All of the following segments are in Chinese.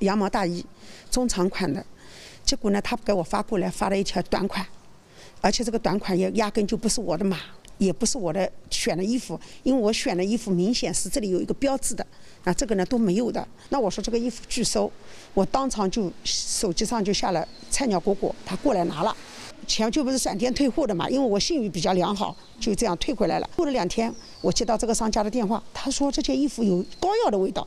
羊毛大衣，中长款的。结果呢，他给我发过来，发了一条短款，而且这个短款也压根就不是我的码，也不是我的选的衣服，因为我选的衣服明显是这里有一个标志的，那这个呢都没有的。那我说这个衣服拒收，我当场就手机上就下了菜鸟果果，他过来拿了，钱就不是闪电退货的嘛，因为我信誉比较良好，就这样退回来了。过了两天，我接到这个商家的电话，他说这件衣服有膏药的味道。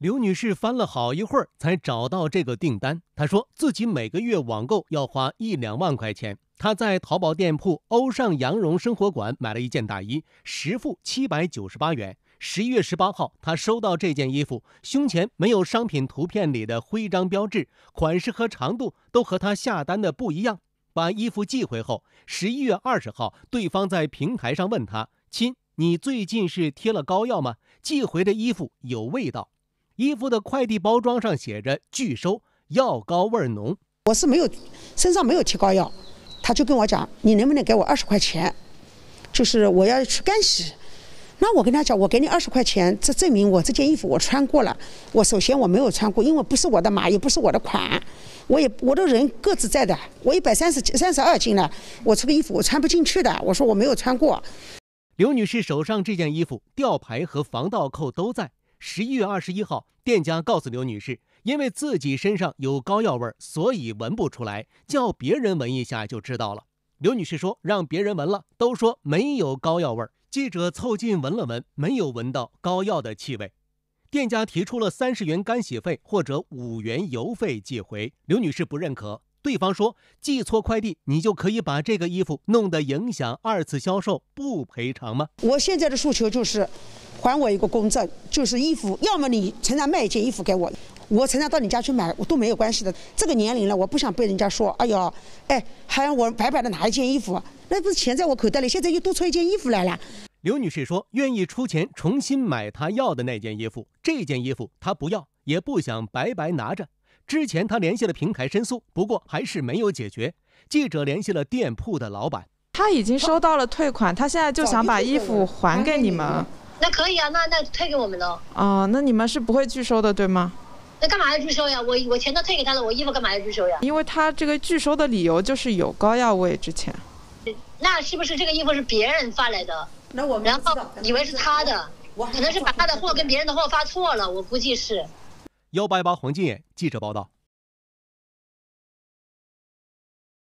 刘女士翻了好一会儿才找到这个订单。她说自己每个月网购要花一两万块钱。她在淘宝店铺欧尚羊绒生活馆买了一件大衣，实付七百九十八元。十一月十八号，她收到这件衣服，胸前没有商品图片里的徽章标志，款式和长度都和她下单的不一样。把衣服寄回后，十一月二十号，对方在平台上问她：“亲，你最近是贴了膏药吗？寄回的衣服有味道。”衣服的快递包装上写着“拒收，药膏味浓”。我是没有身上没有贴膏药，他就跟我讲：“你能不能给我二十块钱？就是我要去干洗。”那我跟他讲：“我给你二十块钱，这证明我这件衣服我穿过了。我首先我没有穿过，因为不是我的码，也不是我的款。我也我的人个子在的，我一百三十三十二斤了，我这个衣服我穿不进去的。我说我没有穿过。”刘女士手上这件衣服吊牌和防盗扣都在。十一月二十一号，店家告诉刘女士，因为自己身上有膏药味，所以闻不出来，叫别人闻一下就知道了。刘女士说，让别人闻了，都说没有膏药味。记者凑近闻了闻，没有闻到膏药的气味。店家提出了三十元干洗费或者五元邮费寄回，刘女士不认可。对方说，寄错快递，你就可以把这个衣服弄得影响二次销售，不赔偿吗？我现在的诉求就是。还我一个公正，就是衣服，要么你承担卖一件衣服给我，我承担到你家去买，我都没有关系的。这个年龄了，我不想被人家说，哎呦，哎，还让我白白的拿一件衣服，那不是钱在我口袋里，现在又多出一件衣服来了。刘女士说，愿意出钱重新买她要的那件衣服，这件衣服她不要，也不想白白拿着。之前他联系了平台申诉，不过还是没有解决。记者联系了店铺的老板，他已经收到了退款，他现在就想把衣服还给你们。那可以啊，那那退给我们了。哦，那你们是不会拒收的，对吗？那干嘛要拒收呀？我我钱都退给他了，我衣服干嘛要拒收呀？因为他这个拒收的理由就是有膏药味，之前。那是不是这个衣服是别人发来的？那我们然后以为是他的，可能是把他的货跟别人的货发错了，我估计是。幺八八黄金眼记者报道。